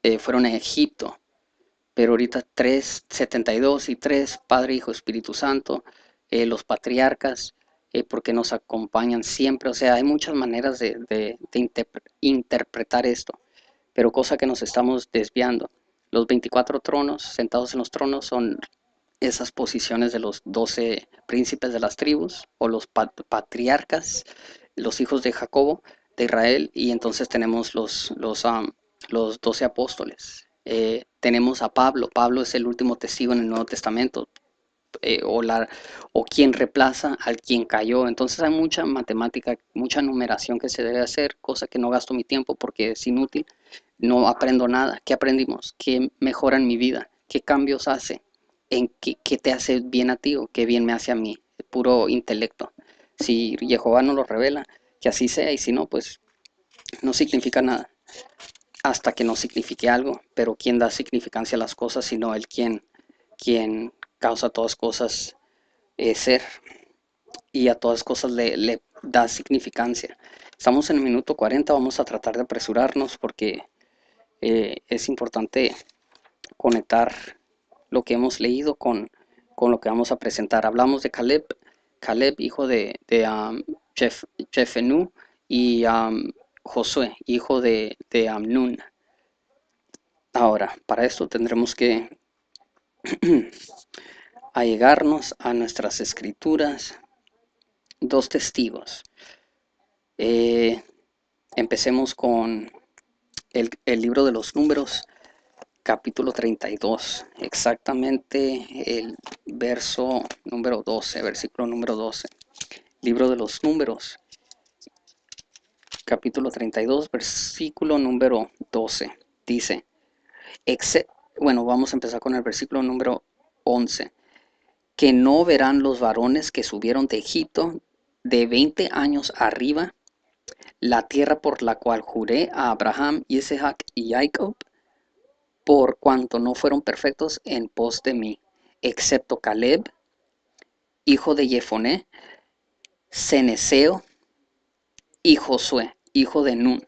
eh, fueron a Egipto, pero ahorita 3, 72 y 3, Padre, Hijo, Espíritu Santo, los patriarcas, porque nos acompañan siempre, o sea, hay muchas maneras de, interpretar esto, pero cosa que nos estamos desviando. Los 24 tronos, sentados en los tronos, son esas posiciones de los 12 príncipes de las tribus o los patriarcas, los hijos de Jacobo, de Israel y entonces tenemos los, los, los 12 apóstoles. Eh, tenemos a Pablo. Pablo es el último testigo en el Nuevo Testamento. Eh, o, la, o quien reemplaza al quien cayó. Entonces hay mucha matemática, mucha numeración que se debe hacer, cosa que no gasto mi tiempo porque es inútil. No aprendo nada. ¿Qué aprendimos? ¿Qué mejora en mi vida? ¿Qué cambios hace? ¿En qué, qué te hace bien a ti o qué bien me hace a mí? Puro intelecto. Si Jehová no lo revela, que así sea, y si no, pues no significa nada hasta que no signifique algo, pero ¿quién da significancia a las cosas sino el quien, quien causa todas cosas eh, ser y a todas cosas le, le, da significancia. Estamos en el minuto 40, vamos a tratar de apresurarnos porque eh, es importante conectar lo que hemos leído con, con, lo que vamos a presentar. Hablamos de Caleb, Caleb hijo de, de um, Jefenu y um, Josué, hijo de, de Amnun. Ahora, para esto tendremos que allegarnos a nuestras escrituras dos testigos. Eh, empecemos con el, el, libro de los números, capítulo 32, exactamente el verso número 12, versículo número 12. Libro de los números, capítulo 32, versículo número 12. Dice, bueno, vamos a empezar con el versículo número 11. Que no verán los varones que subieron de Egipto de 20 años arriba la tierra por la cual juré a Abraham, Isaac y Jacob, por cuanto no fueron perfectos en pos de mí, excepto Caleb, hijo de Jefoné, Ceneseo y Josué, hijo de Nun,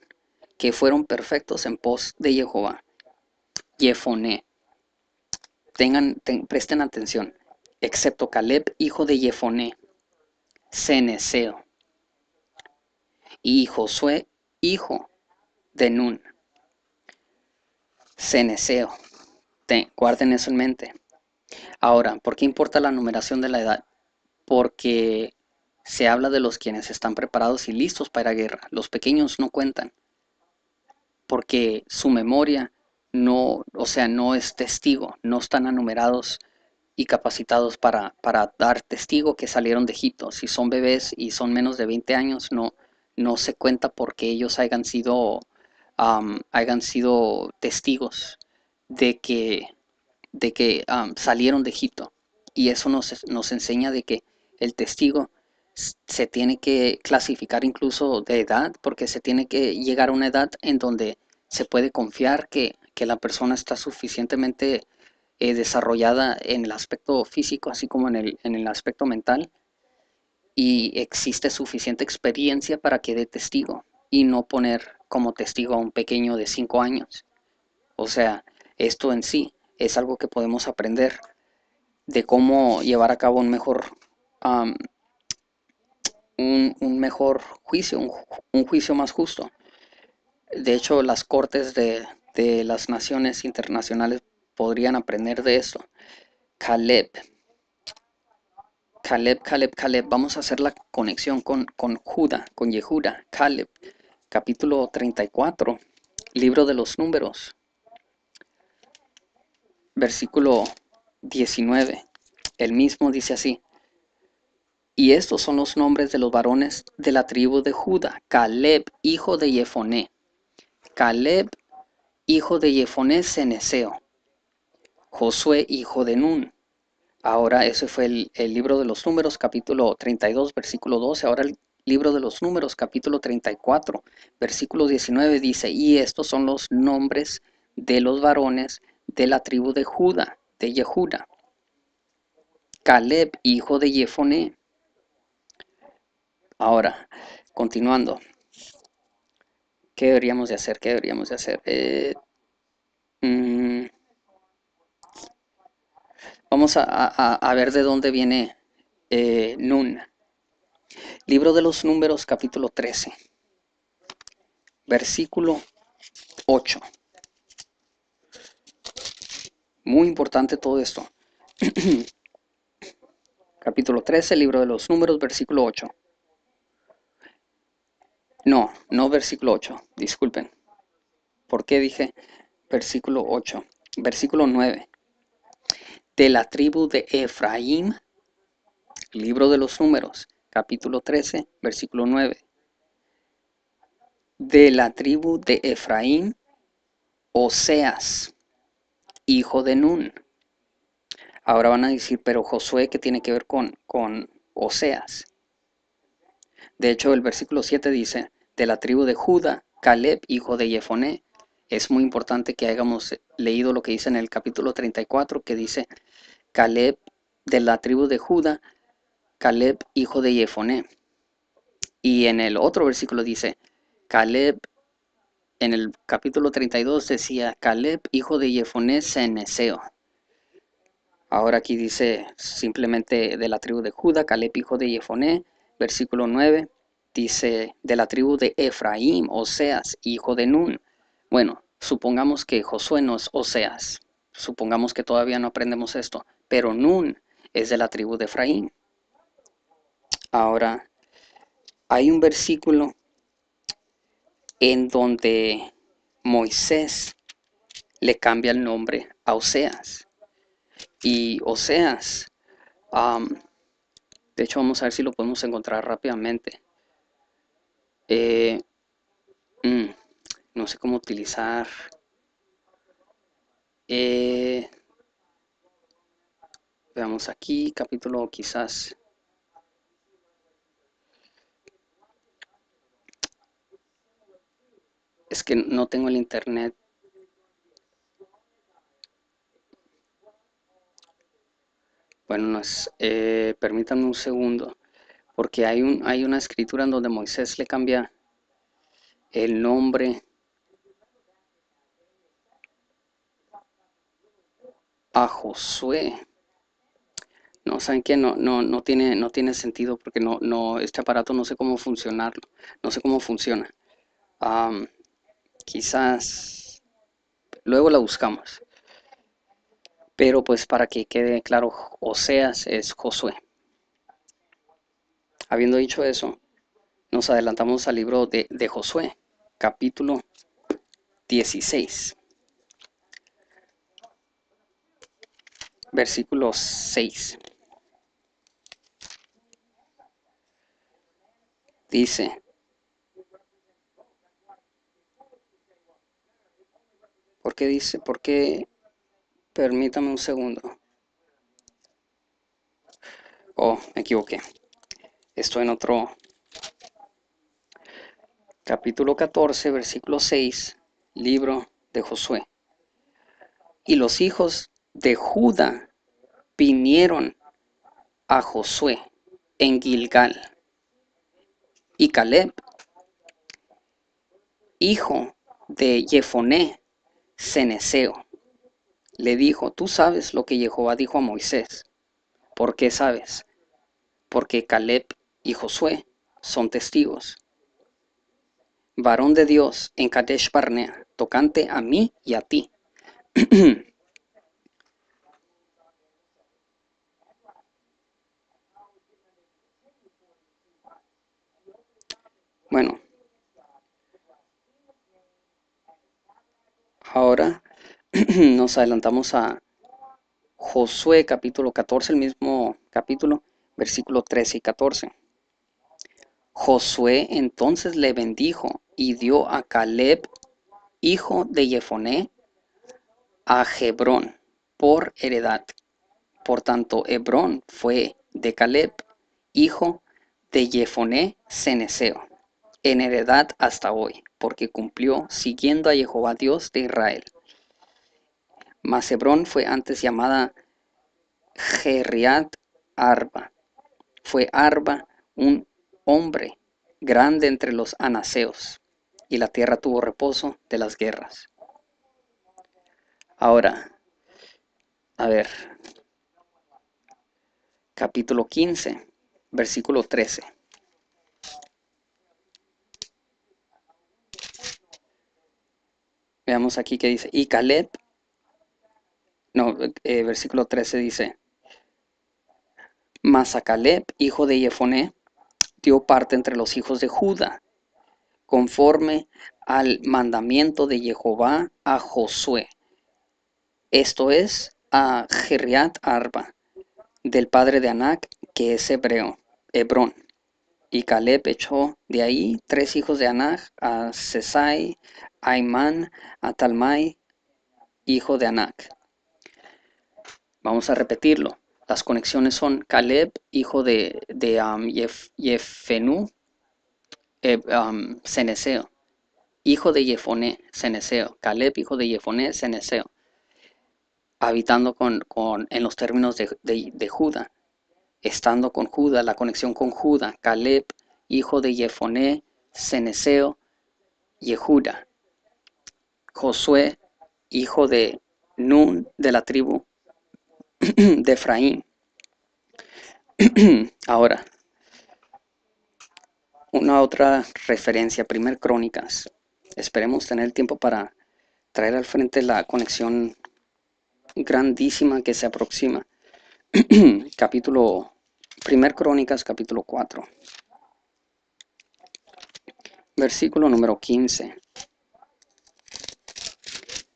que fueron perfectos en pos de Jehová. Jefoné. Tengan, presten atención, excepto Caleb, hijo de Jefoné, Ceneseo, y Josué, hijo de Nun. Ceneseo. guarden eso en mente. Ahora, ¿por qué importa la numeración de la edad? Porque se habla de los quienes están preparados y listos para guerra. Los pequeños no cuentan, porque su memoria no, o sea, no es testigo, no están enumerados y capacitados para, para dar testigo que salieron de Egipto. Si son bebés y son menos de 20 años, no, no se cuenta porque ellos hayan sido, hayan sido testigos de que, de que salieron de Egipto. Y eso nos, nos enseña de que el testigo se tiene que clasificar incluso de edad, porque se tiene que llegar a una edad en donde se puede confiar que, la persona está suficientemente eh, desarrollada en el aspecto físico, así como en el, en el aspecto mental, y existe suficiente experiencia para que dé testigo y no poner como testigo a un pequeño de 5 años. O sea, esto en sí es algo que podemos aprender de cómo llevar a cabo un mejor un, mejor juicio, un, juicio más justo. De hecho, las cortes de, las naciones internacionales podrían aprender de eso. Caleb. Caleb, Caleb, Caleb. Vamos a hacer la conexión con, con Judá, con Yehuda. Caleb, capítulo 34, libro de los números. Versículo 19. El mismo dice así. Y estos son los nombres de los varones de la tribu de Judá. Caleb, hijo de Jefoné. Caleb, hijo de Jefoné Ceneseo. Josué, hijo de Nun. Ahora ese fue el, el, libro de los números, capítulo 32, versículo 12. Ahora el libro de los números, capítulo 34, versículo 19 dice, y estos son los nombres de los varones de la tribu de Judá, de Yehuda. Caleb, hijo de Jefoné. Ahora, continuando. ¿Qué deberíamos de hacer? ¿Qué deberíamos de hacer? Eh, mm, vamos a, ver de dónde viene eh, Nun. Libro de los Números, capítulo 13, versículo 8. Muy importante todo esto. capítulo 13, libro de los Números, versículo 8. No, no versículo 8, disculpen. ¿Por qué dije versículo 8? Versículo 9. De la tribu de Efraín, libro de los números, capítulo 13, versículo 9. De la tribu de Efraín, Oseas, hijo de Nun. Ahora van a decir, pero Josué, ¿qué tiene que ver con, con Oseas? De hecho, el versículo 7 dice, de la tribu de Judá, Caleb, hijo de Jefoné. Es muy importante que hayamos leído lo que dice en el capítulo 34, que dice, Caleb de la tribu de Judá, Caleb, hijo de Jefoné. Y en el otro versículo dice, Caleb, en el capítulo 32 decía, Caleb, hijo de Jefoné, Ceneseo. Ahora aquí dice simplemente de la tribu de Judá, Caleb, hijo de Jefoné, versículo 9, dice de la tribu de Efraín, Oseas, hijo de Nun. Bueno, supongamos que Josué no es Oseas, supongamos que todavía no aprendemos esto, pero Nun es de la tribu de Efraín. Ahora, hay un versículo en donde Moisés le cambia el nombre a Oseas. Y Oseas, de hecho vamos a ver si lo podemos encontrar rápidamente. Eh, mm, no sé cómo utilizar. Eh, veamos aquí, capítulo quizás. Es que no tengo el internet. Bueno, eh, permítanme un segundo porque hay, un, hay una escritura en donde Moisés le cambia el nombre a Josué. No, ¿saben qué? No, no, no, tiene, no tiene sentido porque no, no, este aparato no sé cómo funcionarlo, no sé cómo funciona. Quizás luego la buscamos. Pero pues para que quede claro, Oseas es Josué. Habiendo dicho eso, nos adelantamos al libro de, Josué, capítulo 16, versículo 6. Dice, ¿por qué dice? ¿Por qué? Permítame un segundo. Oh, me equivoqué. Esto en otro capítulo 14, versículo 6, libro de Josué. Y los hijos de Judá vinieron a Josué en Gilgal. Y Caleb, hijo de Jefoné, Ceneseo, le dijo, tú sabes lo que Jehová dijo a Moisés. ¿Por qué sabes? Porque Caleb y Josué son testigos. Varón de Dios en Kadesh Barnea, tocante a mí y a ti. bueno, ahora nos adelantamos a Josué capítulo 14, el mismo capítulo, versículo 13 y 14. Josué entonces le bendijo y dio a Caleb, hijo de Jefoné, a Hebrón por heredad. Por tanto, Hebrón fue de Caleb, hijo de Jefoné Ceneseo, en heredad hasta hoy, porque cumplió siguiendo a Jehová Dios de Israel. Mas Hebrón fue antes llamada Geriat Arba. Fue Arba un hombre grande entre los anaseos, y la tierra tuvo reposo de las guerras. Ahora, a ver, capítulo 15, versículo 13. Veamos aquí que dice, y Caleb, no, eh, versículo 13 dice, mas a Caleb, hijo de Jefoné, dio parte entre los hijos de Judá, conforme al mandamiento de Jehová a Josué. Esto es a Geriat Arba, del padre de Anac, que es hebreo, Hebrón. Y Caleb echó de ahí tres hijos de Anac, a Sesai, a Imán, a Talmai, hijo de Anac. Vamos a repetirlo. Las conexiones son Caleb, hijo de, de um, Yefenú, eh, um, Ceneseo, hijo de Yefoné, Ceneseo, Caleb, hijo de Yefoné, Ceneseo, habitando con, con, en los términos de, de, Judá, estando con Judá, la conexión con Judá, Caleb, hijo de Yefoné, Ceneseo, Yehuda, Josué, hijo de Nun, de la tribu de Efraín. Ahora, una otra referencia, primer crónicas. Esperemos tener tiempo para traer al frente la conexión grandísima que se aproxima. capítulo, primer crónicas, capítulo 4. Versículo número 15.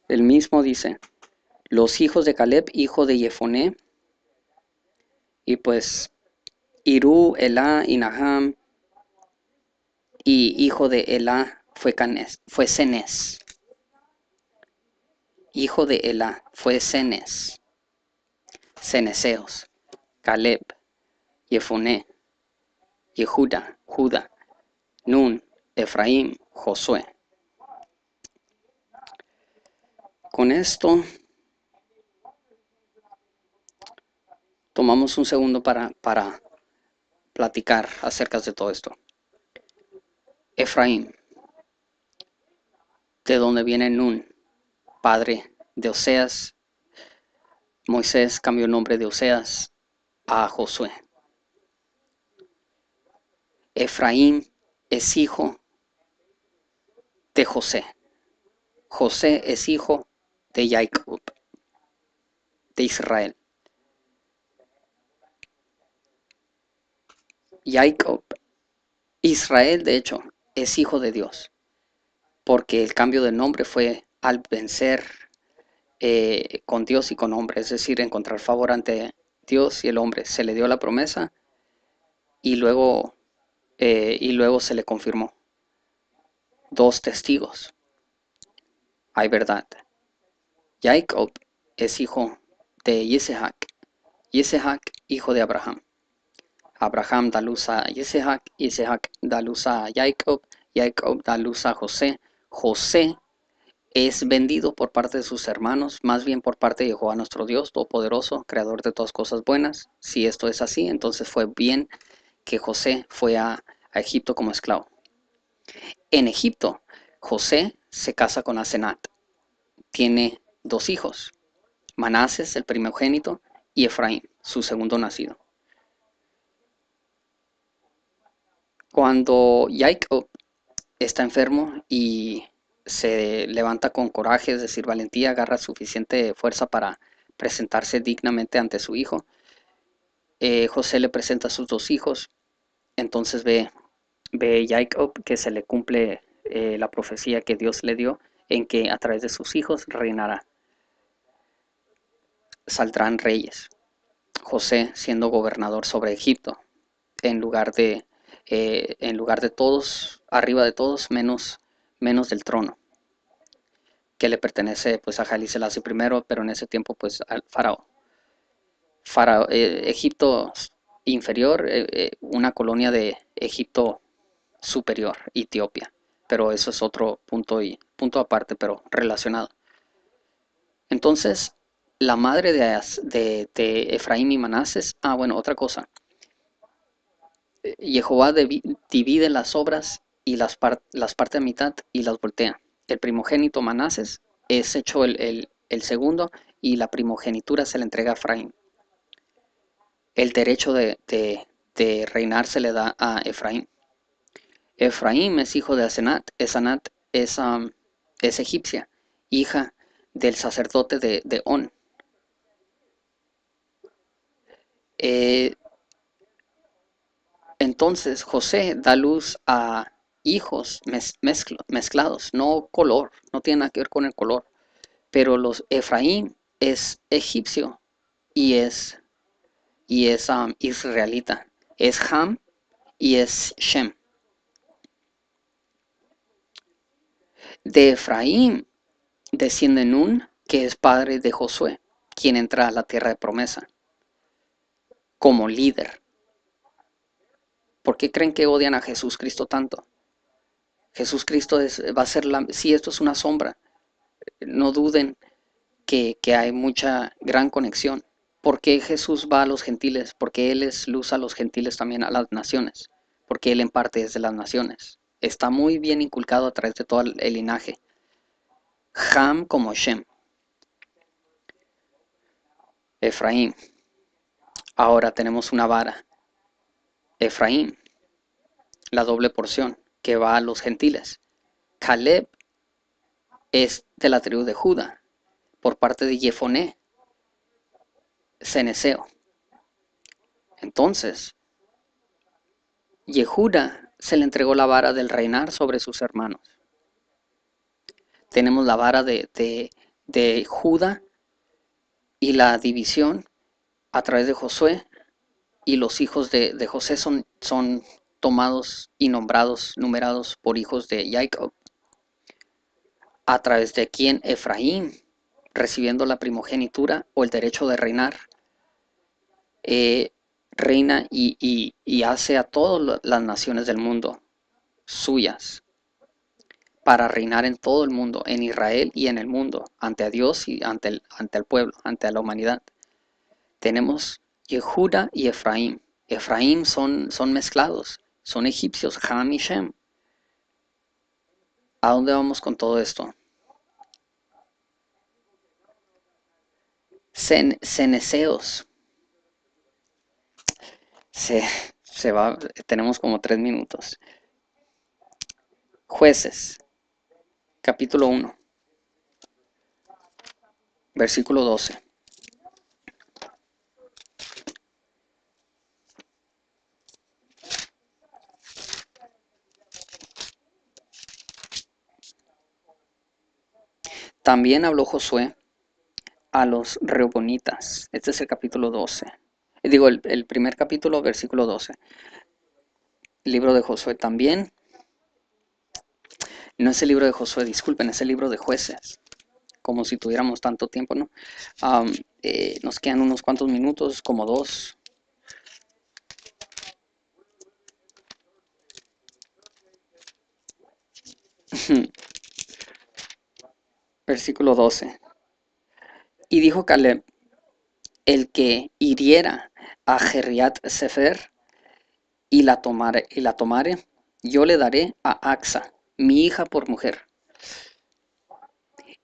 El mismo dice, los hijos de Caleb, hijo de Jefoné, y pues Irú, Elá y Naham, y hijo de Elá fue, Canes, fue. Hijo de Elá fue Cenes. Ceneseos, Caleb, Jefoné, Yehuda, Judá, Nun, Efraín, Josué. Con esto tomamos un segundo para, para platicar acerca de todo esto. Efraín, de donde viene Nun, padre de Oseas. Moisés cambió el nombre de Oseas a Josué. Efraín es hijo de José. José es hijo de Jacob, de Israel. Jacob, Israel de hecho, es hijo de Dios, porque el cambio de nombre fue al vencer eh, con Dios y con hombre, es decir, encontrar favor ante Dios y el hombre. Se le dio la promesa y luego, eh, y luego se le confirmó. Dos testigos. Hay verdad. Jacob es hijo de Isaac, Isaac hijo de Abraham. Abraham da luz a Isaac, Isaac da luz a Jacob, Jacob da luz a José, José es vendido por parte de sus hermanos, más bien por parte de Jehová nuestro Dios, Todopoderoso, Creador de todas cosas buenas. Si esto es así, entonces fue bien que José fue a, a Egipto como esclavo. En Egipto, José se casa con Asenat. Tiene dos hijos, Manases, el primogénito, y Efraín, su segundo nacido. Cuando Jacob está enfermo y se levanta con coraje, es decir, valentía, agarra suficiente fuerza para presentarse dignamente ante su hijo, eh, José le presenta a sus dos hijos, entonces ve, ve Jacob que se le cumple eh, la profecía que Dios le dio en que a través de sus hijos reinará. Saldrán reyes. José siendo gobernador sobre Egipto, en lugar de eh, en lugar de todos, arriba de todos, menos, menos del trono, que le pertenece pues a Jalí Selassie primero, pero en ese tiempo pues al faraón. Farao, eh, Egipto inferior, eh, una colonia de Egipto superior, Etiopía, pero eso es otro punto y punto aparte, pero relacionado. Entonces, la madre de, de, de Efraín y Manases, ah, bueno, otra cosa, Jehová divide las obras y las, las parte a mitad y las voltea. El primogénito Manases es hecho el, segundo y la primogenitura se le entrega a Efraín. El derecho de, reinar se le da a Efraín. Efraín es hijo de Asenat. Asenat es, es egipcia, hija del sacerdote de, de On. Eh, entonces José da luz a hijos mezclados, no color, no tiene nada que ver con el color. Pero los Efraín es egipcio y es, y es israelita. Es Ham y es Shem. De Efraín desciende Nun, que es padre de Josué, quien entra a la tierra de promesa como líder. ¿Por qué creen que odian a Jesús Cristo tanto? Jesús Cristo va a ser la... Si esto es una sombra, no duden que, que hay mucha gran conexión. ¿Por qué Jesús va a los gentiles? Porque Él es luz a los gentiles también, a las naciones. Porque Él en parte es de las naciones. Está muy bien inculcado a través de todo el linaje. Ham como Shem. Efraín. Ahora tenemos una vara. Efraín, la doble porción que va a los gentiles. Caleb es de la tribu de Judá, por parte de Jefoné, Ceneseo. Entonces, Yehuda se le entregó la vara del reinar sobre sus hermanos. Tenemos la vara de, de, de Judá y la división a través de Josué y los hijos de, José son, son tomados y nombrados, numerados por hijos de Jacob, a través de quien Efraín, recibiendo la primogenitura o el derecho de reinar, eh, reina y, hace a todas las naciones del mundo suyas para reinar en todo el mundo, en Israel y en el mundo, ante Dios y ante el pueblo, ante la humanidad tenemos Yehuda y Efraín. Efraín son, son mezclados, son egipcios, Ham y Shem. ¿A dónde vamos con todo esto? ceneseos. Se, se va, tenemos como tres minutos. Jueces, capítulo 1, versículo 12. También habló Josué a los Reubonitas. Este es el capítulo 12. Eh, digo, el, primer capítulo, versículo 12. El libro de Josué también. No es el libro de Josué, disculpen, es el libro de jueces. Como si tuviéramos tanto tiempo, ¿no? Eh, nos quedan unos cuantos minutos, como dos. Versículo 12. Y dijo Caleb, el que hiriera a Geriat Sefer y la tomare, y la tomare, yo le daré a Axa, mi hija por mujer.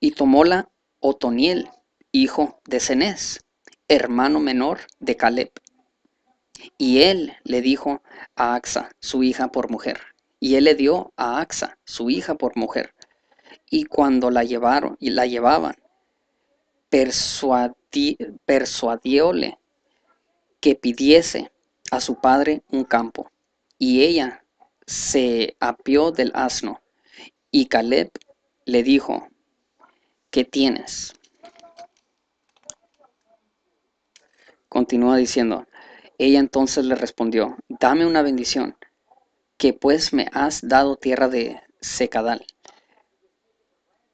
Y tomóla Otoniel, hijo de Cenés, hermano menor de Caleb. Y él le dijo a Axa, su hija por mujer. Y él le dio a Axa, su hija por mujer y cuando la llevaron y la llevaban, persuadióle que pidiese a su padre un campo. Y ella se apió del asno. Y Caleb le dijo, ¿qué tienes? Continúa diciendo, ella entonces le respondió, dame una bendición, que pues me has dado tierra de secadal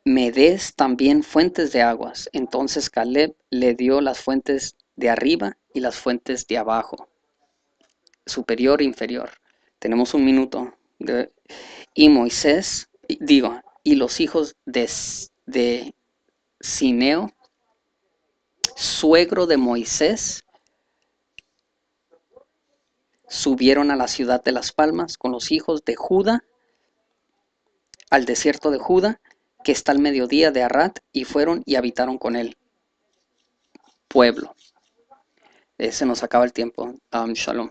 me des también fuentes de aguas. Entonces Caleb le dio las fuentes de arriba y las fuentes de abajo, superior e inferior. Tenemos un minuto. y Moisés, digo, y los hijos de, de Sineo, suegro de Moisés, subieron a la ciudad de las palmas con los hijos de Judá al desierto de Judá que está al mediodía de Arrat, y fueron y habitaron con él. Pueblo. Se nos acaba el tiempo. Um, shalom.